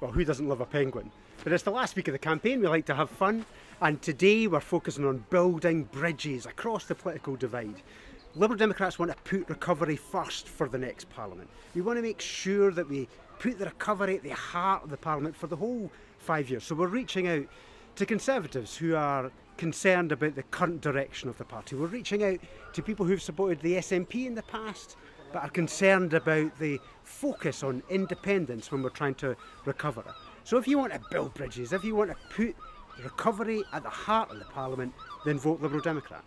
well, who doesn't love a penguin? But it's the last week of the campaign, we like to have fun, and today we're focusing on building bridges across the political divide. Liberal Democrats want to put recovery first for the next Parliament. We want to make sure that we put the recovery at the heart of the Parliament for the whole five years. So we're reaching out to Conservatives who are concerned about the current direction of the party. We're reaching out to people who've supported the SNP in the past but are concerned about the focus on independence when we're trying to recover. So if you want to build bridges, if you want to put recovery at the heart of the Parliament, then vote Liberal Democrat.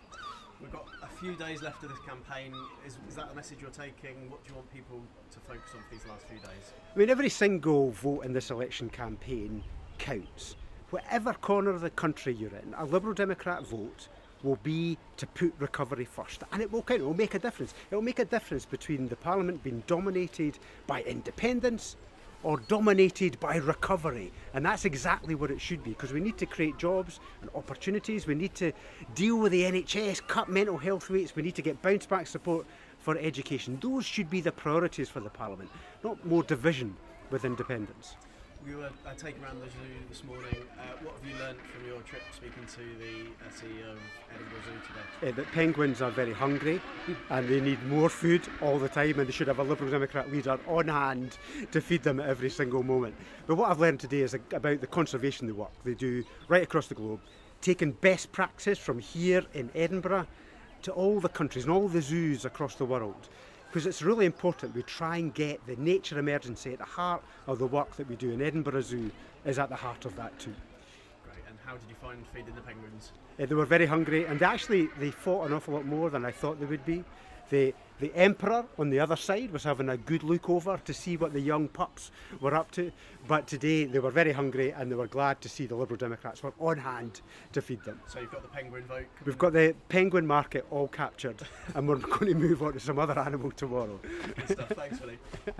We've got a few days left of this campaign. Is, is that the message you're taking? What do you want people to focus on for these last few days? I mean, every single vote in this election campaign counts. Whatever corner of the country you're in, a Liberal Democrat vote will be to put recovery first. And it will count, it will make a difference. It will make a difference between the Parliament being dominated by independence or dominated by recovery. And that's exactly what it should be because we need to create jobs and opportunities. We need to deal with the NHS, cut mental health rates. We need to get bounce back support for education. Those should be the priorities for the Parliament, not more division with independence. We were uh, taking around the zoo this morning. Uh, what have you learned from your trip speaking to the uh, CEO of Edinburgh Zoo today? Uh, that penguins are very hungry and they need more food all the time and they should have a Liberal Democrat leader on hand to feed them at every single moment. But what I've learned today is about the conservation they work they do right across the globe, taking best practice from here in Edinburgh to all the countries and all the zoos across the world because it's really important we try and get the nature emergency at the heart of the work that we do in Edinburgh Zoo is at the heart of that too. Great, and how did you find feeding the penguins? Uh, they were very hungry and actually they fought an awful lot more than I thought they would be. The, the emperor on the other side was having a good look over to see what the young pups were up to. But today they were very hungry and they were glad to see the Liberal Democrats were on hand to feed them. So you've got the penguin vote. We've got the penguin market all captured and we're going to move on to some other animal tomorrow. Good stuff. Thanks, Willie.